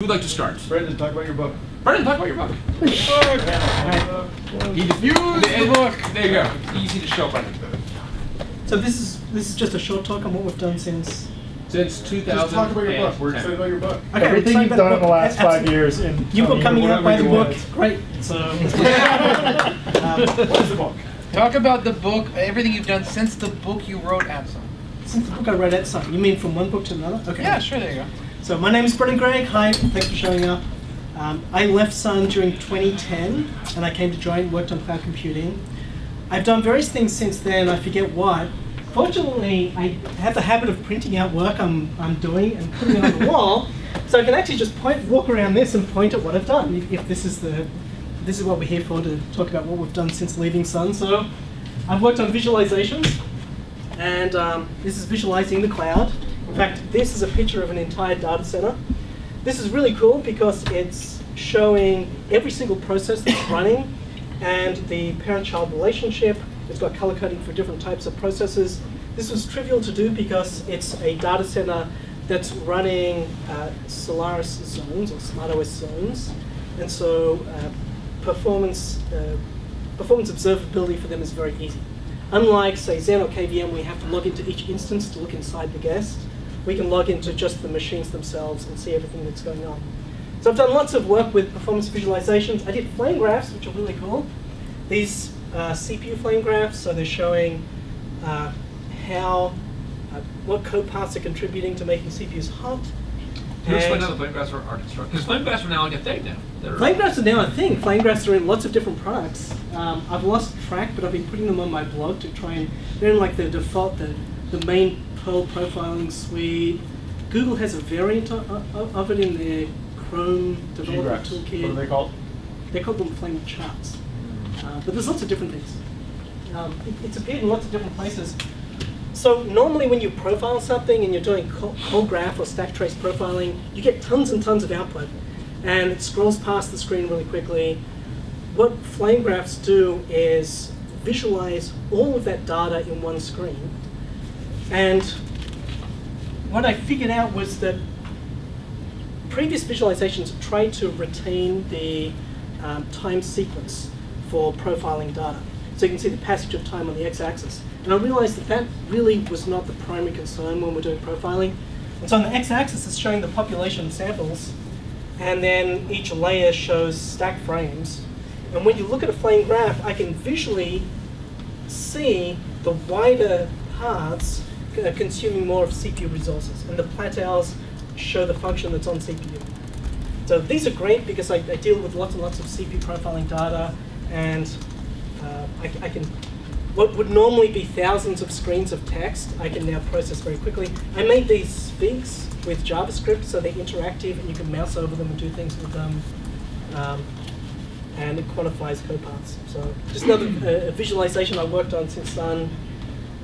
Who'd like to start? Brendan, talk about your book. Brendan, talk about your book. He diffused the book. There you go. Easy to show, Brendan. So this is this is just a short talk on what we've done since. Since 2000. Just talk about your book. We're excited about your book. Okay, Everything you've done in the last book. five years. In You were coming out by the book. you Great. So um, What is the book? Talk about the book, everything you've done since the book you wrote, Absalom. since the book I wrote, at some, you mean from one book to another? Okay. Yeah, sure, there you go. So my name is Brendan Gregg. Hi, thanks for showing up. Um, I left Sun during 2010, and I came to Joyent. Worked on cloud computing. I've done various things since then. I forget what. Fortunately, I have the habit of printing out work I'm, I'm doing and putting it on the wall, so I can actually just point, walk around this and point at what I've done. If, if this is the, this is what we're here for to talk about what we've done since leaving Sun. So, I've worked on visualizations, and um, this is visualizing the cloud. In fact, this is a picture of an entire data center. This is really cool because it's showing every single process that's running and the parent-child relationship. It's got color coding for different types of processes. This was trivial to do because it's a data center that's running uh, Solaris zones or SmartOS zones. And so uh, performance, uh, performance observability for them is very easy. Unlike, say, Xen or KVM, we have to log into each instance to look inside the guest. We can log into just the machines themselves and see everything that's going on. So I've done lots of work with performance visualizations. I did flame graphs, which are really cool. These uh, CPU flame graphs, so they're showing uh, how, uh, what code paths are contributing to making CPUs hot. Can you explain how the flame graphs are, are constructed? Because flame graphs are now like a thing now. They're, Flame graphs are now a thing. Flame graphs are in lots of different products. Um, I've lost track, but I've been putting them on my blog to try and they're in like the default, the, the main Perl profiling suite. Google has a variant of, of, of it in their Chrome developer G-Rex. toolkit. What are they called? They call them flame charts. Uh, but there's lots of different things. Um, it, it's appeared in lots of different places. So normally when you profile something and you're doing co- cold graph or stack trace profiling, you get tons and tons of output. And it scrolls past the screen really quickly. What flame graphs do is visualize all of that data in one screen. And what I figured out was that previous visualizations tried to retain the um, time sequence for profiling data. So you can see the passage of time on the x-axis. And I realized that that really was not the primary concern when we're doing profiling. And so on the x-axis, it's showing the population samples, and then each layer shows stack frames. And when you look at a flame graph, I can visually see the wider paths consuming more of CPU resources, and the plateaus show the function that's on CPU. So these are great because I, I deal with lots and lots of CPU profiling data, and uh, I, I can, what would normally be thousands of screens of text, I can now process very quickly. I made these speaks with JavaScript, so they're interactive, and you can mouse over them and do things with them. Um, and it quantifies code paths. So just another uh, visualization I worked on since Sun.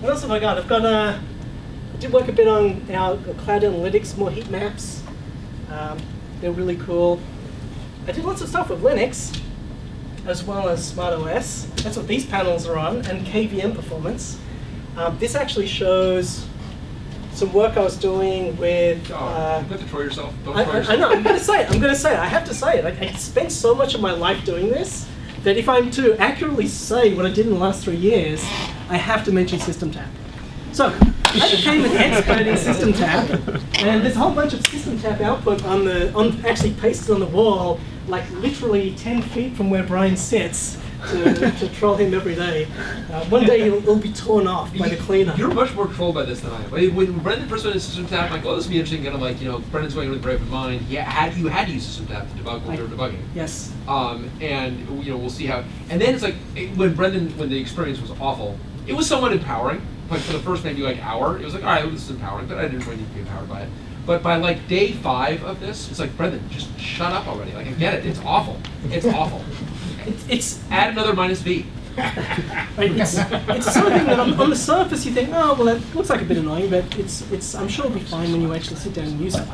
What else have I got? I've got uh, I did work a bit on our cloud analytics, more heat maps. Um, they're really cool. I did lots of stuff with Linux, as well as SmartOS. That's what these panels are on, and KVM performance. Um, this actually shows some work I was doing with. Oh, Uh, you have to troll yourself. Don't I, troll I, yourself. I know. I'm gonna say it. I'm gonna say it. I have to say it. I, I spent so much of my life doing this that if I'm to accurately say what I did in the last three years, I have to mention SystemTap. So I became an expert in SystemTap, and there's a whole bunch of SystemTap output on the on actually pasted on the wall, like literally 10 feet from where Brian sits. To, to troll him every day. Uh, one day he'll, he'll be torn off by the cleaner. You're much more trolled by this than I am. When when Brendan first went into SystemTap, I'm like, oh, this would be interesting. Kind of like, you know, Brendan's going with brave in mind. Yeah, had you had to use SystemTap to debug were debugging. Yes. Um, and you know, we'll see how. And then it's like it, when Brendan, when the experience was awful, it was somewhat empowering. Like for the first maybe like hour, it was like, all right, well, this is empowering, but I didn't really need to be empowered by it. But by like day five of this, it's like Brendan, just shut up already. Like I get it, it's awful. It's awful. It's, it's Add another minus V. Right, it's, it's the sort of thing that on, on the surface you think, oh, well, that looks like a bit annoying, but it's, it's, I'm sure it'll be fine when you actually sit down and use it.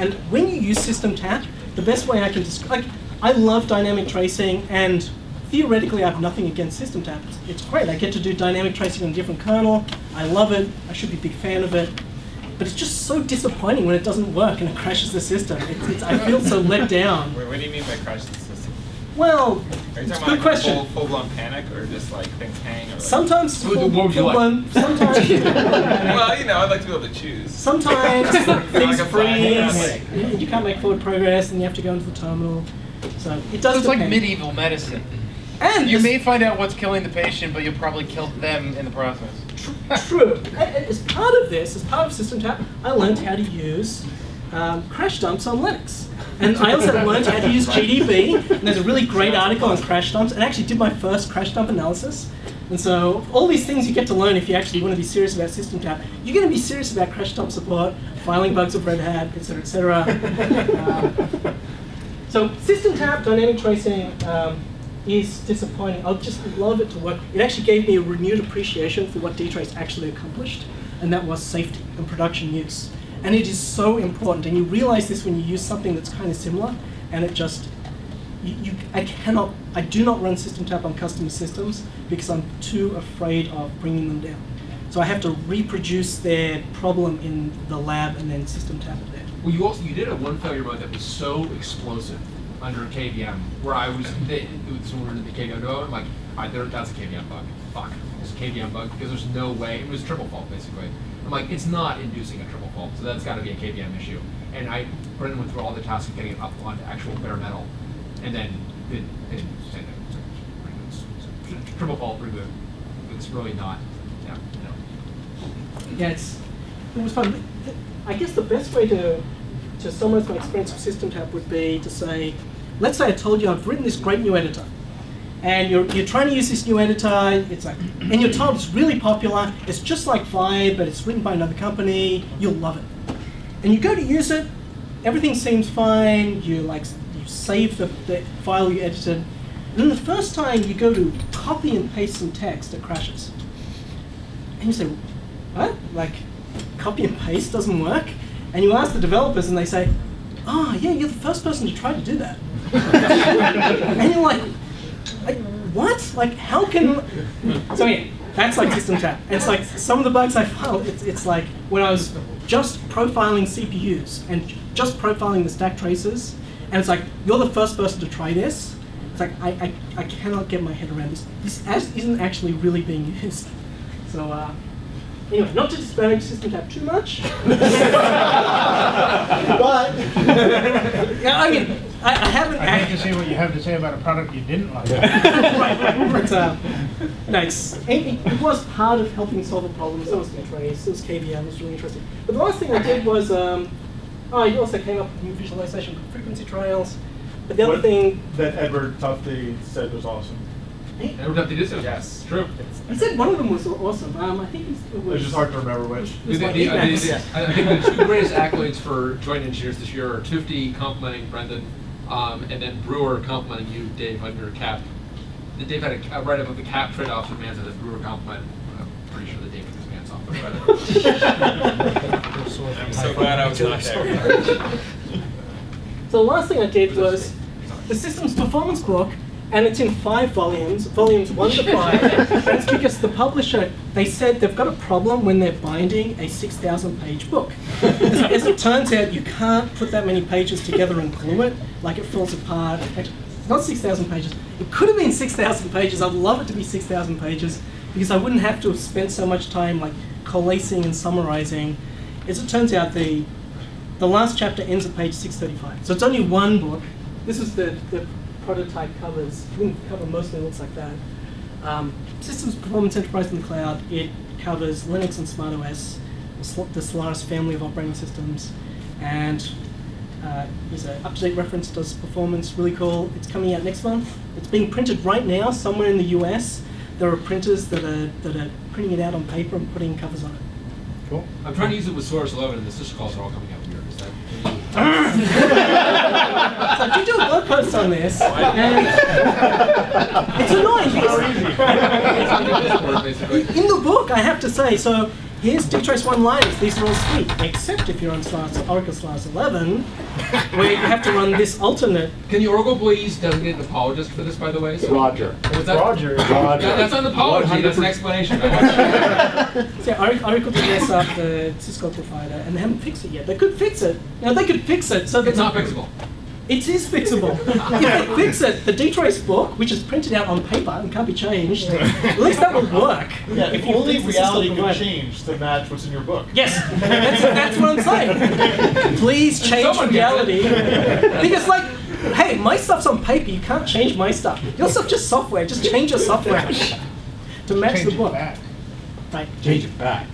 And when you use SystemTap, the best way I can describe, like, I love dynamic tracing, and theoretically I have nothing against SystemTap. It's, it's great. I get to do dynamic tracing on a different kernel. I love it. I should be a big fan of it. but it's just so disappointing when it doesn't work and it crashes the system. It's, it's, I feel so let down. Wait, what do you mean by crash the system? Well, Are it's a good about question. full, full blown panic or just like things hang? Or like, Sometimes What- full, full like? blown. sometimes well, you know, I'd like to be able to choose. sometimes things a flag, freeze, yeah. you can't make forward progress, and you have to go into the terminal. So it does It's like medieval medicine. And You may find out what's killing the patient, but you'll probably kill them in the process. True. A- a- As part of this, as part of SystemTap, I learned how to use um, crash dumps on Linux. And I also learned how to use GDB. And there's a really great article on crash dumps. And I actually did my first crash dump analysis. And so all these things you get to learn if you actually want to be serious about SystemTap. You're going to be serious about crash dump support, filing bugs with Red Hat, et cetera, et cetera. Um, so SystemTap dynamic tracing um, is disappointing. I'd just love it to work. It actually gave me a renewed appreciation for what dtrace actually accomplished, and that was safety and production use. And it is so important, and you realize this when you use something that's kind of similar, and it just, you, you, I cannot, I do not run SystemTap on customer systems because I'm too afraid of bringing them down. So I have to reproduce their problem in the lab and then SystemTap it there. Well, you also you did a one failure mode that was so explosive under KVM, where I was they, it when we were in the KVM development, I'm like, all right, there, that's a KVM bug. Fuck, it's a KVM bug because there's no way it was triple fault basically. I'm like, it's not inducing a triple fault, so that's got to be a KVM issue. And I Brendan went through all the tasks of getting it up onto actual bare metal, and then it, it a triple fault reboot. It's really not. Yeah, no. Yeah, it's, it was fun. I guess the best way to, to summarize my experience with SystemTap would be to say, let's say I told you I've written this great new editor, and you're, you're trying to use this new editor, it's like, and you're told it's really popular, it's just like Vibe, but it's written by another company, you'll love it. And you go to use it, everything seems fine, you like, you save the, the file you edited, and then the first time you go to copy and paste some text, it crashes. And you say, what? Like, copy and paste doesn't work? And you ask the developers and they say, oh, yeah, you're the first person to try to do that. and you're like, like, what? Like, how can... So yeah, that's like system tap. And it's like, some of the bugs I found, it's, it's like, when I was just profiling CPUs and just profiling the stack traces, and it's like, you're the first person to try this. It's like, I, I, I cannot get my head around this. This isn't actually really being used. So, uh, anyway, not to disparage SystemTap too much, but yeah, I mean, I, I haven't. I hate to see what you have to say about a product you didn't like. right, right, but uh, no, it's, it, it was part of helping solve a problem. So was trace, it was KVM, it was really interesting. But the last thing I did was, um, oh, you also came up with new visualization called frequency trails. But the other What- thing, That Edward Tufte said was awesome. He, Every time they did so. Yes. True. he said one of them was awesome. Um, I think it's- it was. It's just hard to remember which. it was The- the- the- the- I think the two greatest accolades for Joyent engineers this year are Tufte complimenting Brendan, um, and then Brewer complimenting you, Dave, on your cap. The Dave had a, a write-up of the cap trade-offs with Manta that Brewer complimented. I'm pretty sure that Dave took his pants off. but- I'm so glad I was not there. So the last thing I did was the system's performance book, and it's in five volumes, volumes one to five. and it's because the publisher, they said they've got a problem when they're binding a 6,000 page book. As, as it turns out, you can't put that many pages together and glue it, like it falls apart. It's not 6,000 pages. It could have been 6,000 pages. I'd love it to be 6,000 pages because I wouldn't have to have spent so much time like coalescing and summarizing. As it turns out, the the last chapter ends at page 635. So it's only one book. This is the, the prototype covers. The cover mostly looks like that. Um, Systems Performance Enterprise in the Cloud, it covers Linux and SmartOS, the Sol- the Solaris family of operating systems, and uh, there's an up-to-date reference, does performance, really cool. It's coming out next month. It's being printed right now somewhere in the US. There are printers that are, that are printing it out on paper and putting covers on it. Cool. I'm trying to use it with Solaris 11, and the syscalls are all coming out weird. Is that? So I did do a blog post on this, and it's annoying because It's on your Discord, basically. in the book, I have to say, so here's dtrace one-liners. These are all sweet, except if you're on Solaris, Oracle Solaris 11, where you have to run this alternate. Can the Oracle please designate an apologist for this, by the way? So- Roger. Was that- Roger. Yeah, that's not an apology, that's an explanation. I want you- So yeah, Oracle, Oracle did mess up the syscall provider, and they haven't fixed it yet. They could fix it. Now they could fix it, so It's not fixable. It is fixable. if they fix it, the dtrace book, which is printed out on paper and can't be changed, at least that will work. Yeah, if you only the reality could provider. change to match what's in your book. Yes, that's, that's what I'm saying. Please change reality. because, like, hey, my stuff's on paper. You can't change my stuff. Your stuff just software. Just change your software to match Change the it book. back. Right. Change it back.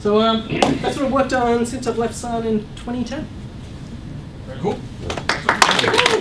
So um, that's what I've worked on since I've left Sun in 2010. Very cool. Thank you.